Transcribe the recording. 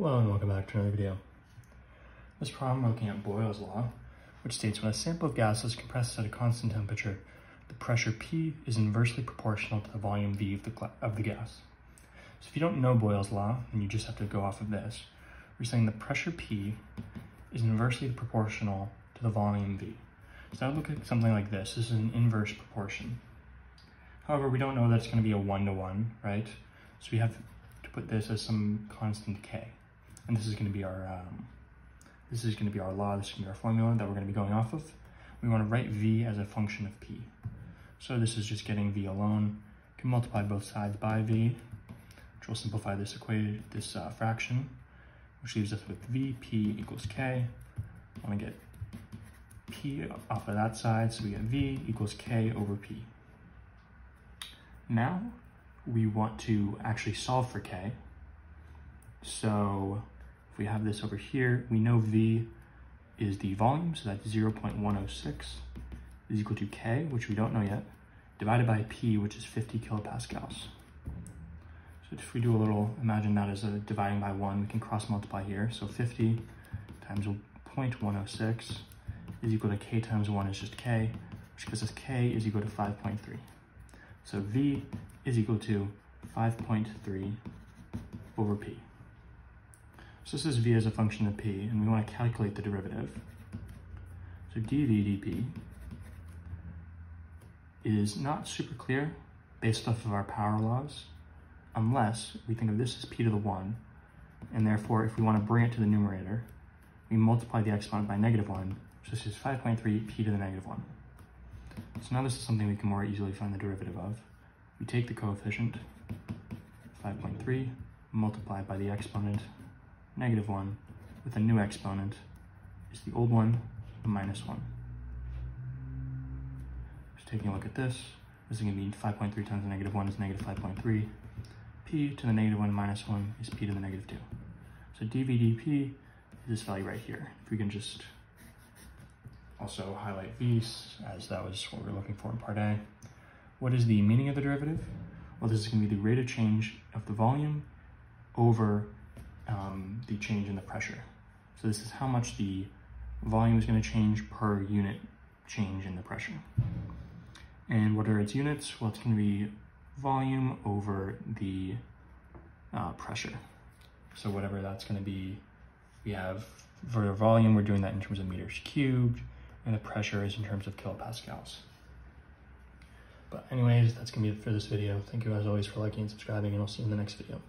Hello and welcome back to another video. This problem we're looking at Boyle's law, which states when a sample of gas is compressed at a constant temperature, the pressure P is inversely proportional to the volume V of the, of the gas. So if you don't know Boyle's law, and you just have to go off of this, we're saying the pressure P is inversely proportional to the volume V. So now look at something like this. This is an inverse proportion. However, we don't know that it's going to be a one-to-one, -one, right? So we have to put this as some constant k. And this is going to be our um, this is going to be our law, this is going to be our formula that we're going to be going off of. We want to write v as a function of p. So this is just getting v alone. You can multiply both sides by v, which will simplify this equation, this uh, fraction, which leaves us with vp equals k. I want to get p off of that side, so we get v equals k over p. Now, we want to actually solve for k. So we have this over here, we know V is the volume, so that's 0.106 is equal to K, which we don't know yet, divided by P, which is 50 kilopascals. So if we do a little, imagine that as a dividing by one, we can cross multiply here. So 50 times 0.106 is equal to K times one is just K, which gives us K is equal to 5.3. So V is equal to 5.3 over P. So this is V as a function of P, and we want to calculate the derivative. So dV dP is not super clear based off of our power laws, unless we think of this as P to the 1, and therefore if we want to bring it to the numerator, we multiply the exponent by negative 1, so this is 5.3 P to the negative 1. So now this is something we can more easily find the derivative of. We take the coefficient, 5.3, multiplied by the exponent, negative 1, with a new exponent, is the old one, the minus 1. Just taking a look at this, this is going to be 5.3 times the negative 1 is negative 5.3. p to the negative 1 minus 1 is p to the negative 2. So dv dp is this value right here. If we can just also highlight these as that was what we are looking for in part A. What is the meaning of the derivative? Well, this is going to be the rate of change of the volume over um, the change in the pressure. So this is how much the volume is going to change per unit change in the pressure. And what are its units? Well, it's going to be volume over the uh, pressure. So whatever that's going to be, we have for the volume, we're doing that in terms of meters cubed, and the pressure is in terms of kilopascals. But anyways, that's gonna be it for this video. Thank you as always for liking and subscribing, and I'll see you in the next video.